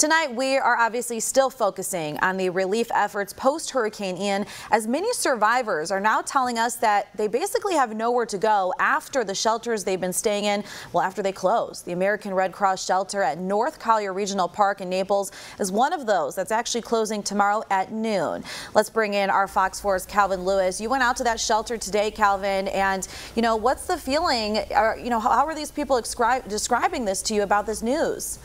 Tonight, we are obviously still focusing on the relief efforts post Hurricane Ian, as many survivors are now telling us that they basically have nowhere to go after the shelters they've been staying in, well, after they close. The American Red Cross shelter at North Collier Regional Park in Naples is one of those that's actually closing tomorrow at noon. Let's bring in our Fox 4's Calvin Lewis. You went out to that shelter today, Calvin, and, you know, what's the feeling, you know, how are these people describing this to you about this news?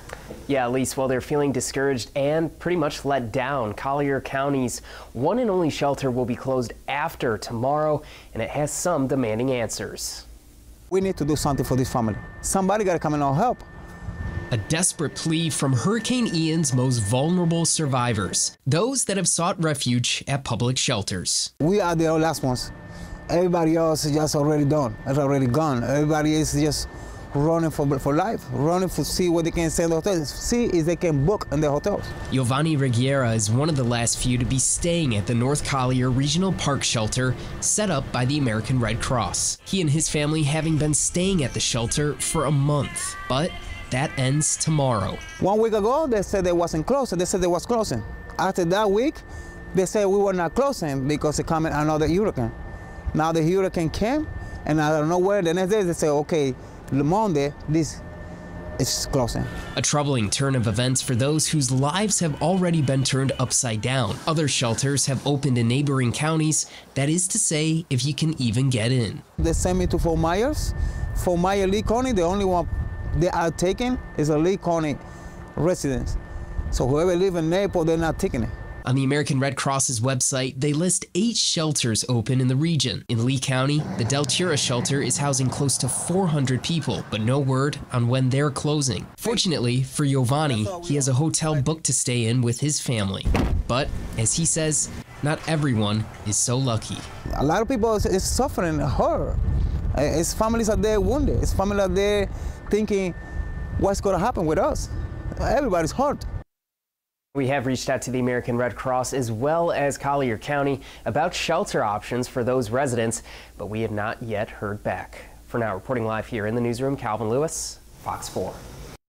Yeah, Elise, well, they're feeling discouraged and pretty much let down. Collier County's one and only shelter will be closed after tomorrow, and it has some demanding answers. We need to do something for this family. Somebody got to come and help. A desperate plea from Hurricane Ian's most vulnerable survivors, those that have sought refuge at public shelters. We are the last ones. Everybody else is just already done, it's already gone. Everybody is just running for, for life, running to see what they can send the hotels, see if they can book in the hotels. Giovanni Reguera is one of the last few to be staying at the North Collier Regional Park Shelter set up by the American Red Cross. He and his family having been staying at the shelter for a month, but that ends tomorrow. One week ago, they said they wasn't closing. They said they was closing. After that week, they said we were not closing because it coming another hurricane. Now the hurricane came, and I don't know where. The next day they say, okay, Le Monde, this is closing. A troubling turn of events for those whose lives have already been turned upside down. Other shelters have opened in neighboring counties, that is to say, if you can even get in. They sent me to Fort Myers. Fort Myers, Lee County, the only one they are taking is a Lee County residence. So whoever live in Naples, they're not taking it. On the American Red Cross's website, they list eight shelters open in the region. In Lee County, the Deltura shelter is housing close to 400 people, but no word on when they're closing. Fortunately for Giovanni, he has a hotel booked to stay in with his family. But, as he says, not everyone is so lucky. A lot of people is suffering horror. Eh, his families are there wounded. His family are there thinking, what's going to happen with us? Everybody's hurt. We have reached out to the American Red Cross as well as Collier County about shelter options for those residents, but we have not yet heard back. For now, reporting live here in the newsroom, Calvin Lewis, Fox 4.